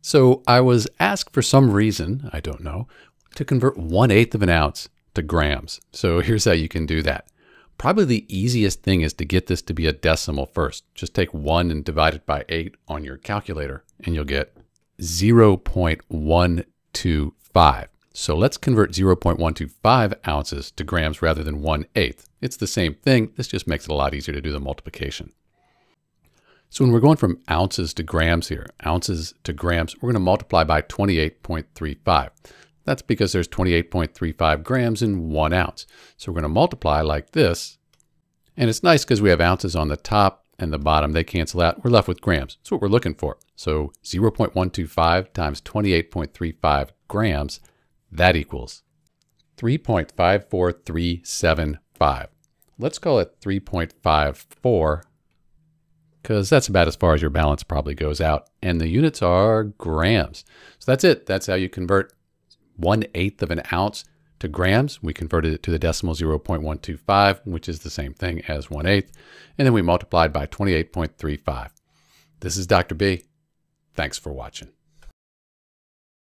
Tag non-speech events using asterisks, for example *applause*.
So I was asked for some reason, I don't know, to convert one eighth of an ounce to grams. So *laughs* here's how you can do that. Probably the easiest thing is to get this to be a decimal first. Just take one and divide it by eight on your calculator and you'll get 0.125. So let's convert 0.125 ounces to grams rather than 1 eighth. It's the same thing, this just makes it a lot easier to do the multiplication. So when we're going from ounces to grams here, ounces to grams, we're going to multiply by 28.35. That's because there's 28.35 grams in one ounce. So we're going to multiply like this. And it's nice because we have ounces on the top and the bottom. They cancel out. We're left with grams. That's what we're looking for. So 0.125 times 28.35 grams, that equals 3.54375. Let's call it 3.54 because that's about as far as your balance probably goes out. And the units are grams. So that's it. That's how you convert one eighth of an ounce to grams. We converted it to the decimal 0.125, which is the same thing as one eighth. And then we multiplied by 28.35. This is Dr. B. Thanks for watching.